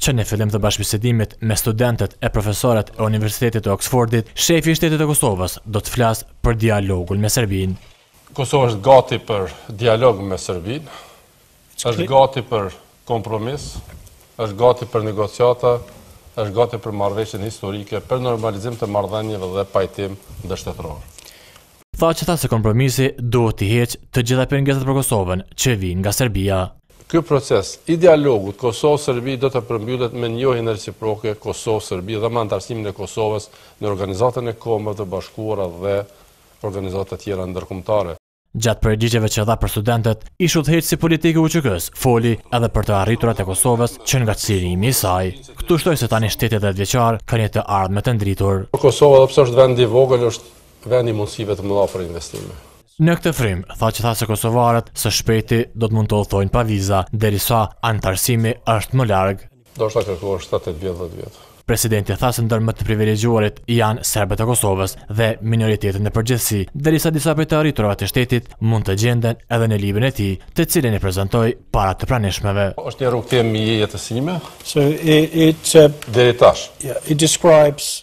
Që në fillim të bashkëbisedimit me studentët e profesorët e Universitetit të Oksfordit, shefi i shtetit të Kosovës do të flasë për dialogun me Serbinë. Kosova është gati për dialog me Serbinë, është gati për kompromis, është gati për negociata, është gati për marrëveshjen historike, për normalizim të marrëdhënieve dhe pajtim ndërshtetëror. Thaçi tha se kompromisi duhet t'i heqë të gjitha pengesat për Kosovën që vijnë nga Serbia. Ky proces i dialogut Kosovë-Serbi do të përmbyllet me njohjen reciproke Kosovë-Serbi dhe me anëtarësimin e Kosovës në Organizatën e Kombeve të Bashkuara dhe organizata të tjera ndërkombëtare. Gjatë përgjigjeve që dha për studentët, ish-udhëheqësi politik i UÇK-së foli edhe për të arriturat e Kosovës që nga çlirimi i saj. Këtu shtoi se tani shteti dhjetëvjeçar ka një të ardhme të ndritur. Kosova edhe pse është vend i vogël është vend i mundësive të mëdha për investime. Në këtë frymë, Thaçi tha se kosovarët së shpejti do të mund të udhëtojnë pa viza, derisa anëtarësimi është më larg. Ndoshta kërkohen shtatë e dhjetë vjet. Presidenti tha se ndër më të privilegjuarit janë serbët e Kosovës dhe minoritetet në përgjithësi, derisa disa prej të arriturave të shtetit mund të gjenden edhe në librin e tij, të cilin e prezantoi para të pranishmëve. Është një rrugëtim i jetës sime. So, it, it, uh, Deri tash. Yeah, it describes